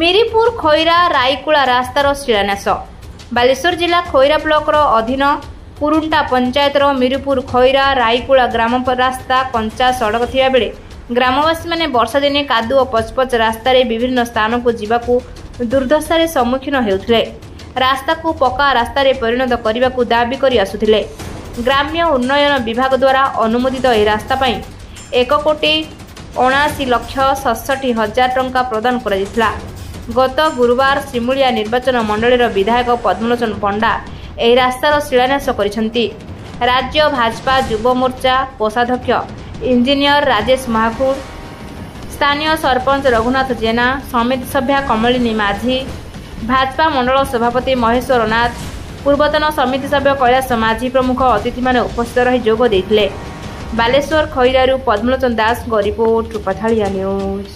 ମିରିପୁର ଖଇରା ରାଇକୁଳା ରାସ୍ତାର ଶିଳାନ୍ୟାସ। ବାଲେଶ୍ୱର ଜିଲ୍ଲା ଖଇରା ବ୍ଲକର ଅଧୀନ କୁରୁଣ୍ଟା ପଞ୍ଚାୟତର ମିରିପୁର ଖଇରା ରାଇକୁଳା ଗ୍ରାମ ରାସ୍ତା କଞ୍ଚା ସଡ଼କ ଥିବାବେଳେ ଗ୍ରାମବାସୀମାନେ ବର୍ଷାଦିନେ କାଦୁଅ ପଚପଚ ରାସ୍ତାରେ ବିଭିନ୍ନ ସ୍ଥାନକୁ ଯିବାକୁ ଦୁର୍ଦ୍ଦଶାରେ ସମ୍ମୁଖୀନ ହେଉଥିଲେ। ରାସ୍ତାକୁ ପକ୍କା ରାସ୍ତାରେ ପରିଣତ କରିବାକୁ ଦାବି କରି ଆସୁଥିଲେ। ଗ୍ରାମ୍ୟ ଉନ୍ନୟନ ବିଭାଗ ଦ୍ୱାରା ଅନୁମୋଦିତ ଏହି ରାସ୍ତା ପାଇଁ ଏକ କୋଟି ଅଣାଅଶୀ ଲକ୍ଷ ସତଷଠି ହଜାର ଟଙ୍କା ପ୍ରଦାନ କରାଯାଇଥିଲା। ଗତ ଗୁରୁବାର ଶିମୁଳିଆ ନିର୍ବାଚନ ମଣ୍ଡଳୀର ବିଧାୟକ ପଦ୍ମଲୋଚନ ପଣ୍ଡା ଏହି ରାସ୍ତାର ଶିଳାନ୍ୟାସ କରିଛନ୍ତି। ରାଜ୍ୟ ଭାଜପା ଯୁବ ମୋର୍ଚ୍ଚା କୋଷାଧ୍ୟକ୍ଷ ଇଞ୍ଜିନିୟର ରାଜେଶ ମହାକୁଡ଼ ସ୍ଥାନୀୟ ସରପଞ୍ଚ ରଘୁନାଥ ଜେନା ସମିତି ସଭ୍ୟା କମଳିନୀ ମାଝୀ ଭାଜପା ମଣ୍ଡଳ ସଭାପତି ମହେଶ୍ୱର ନାଥ ପୂର୍ବତନ ସମିତି ସଭ୍ୟ କୈଳାସ ମାଝୀ ପ୍ରମୁଖ ଅତିଥିମାନେ ଉପସ୍ଥିତ ରହି ଯୋଗ ଦେଇଥିଲେ। ବାଲେଶ୍ୱର ଖଇରାରୁ ପଦ୍ମଲୋଚନ ଦାସଙ୍କ ରିପୋର୍ଟ ରୂପଥାଳିଆ ନ୍ୟୁଜ୍।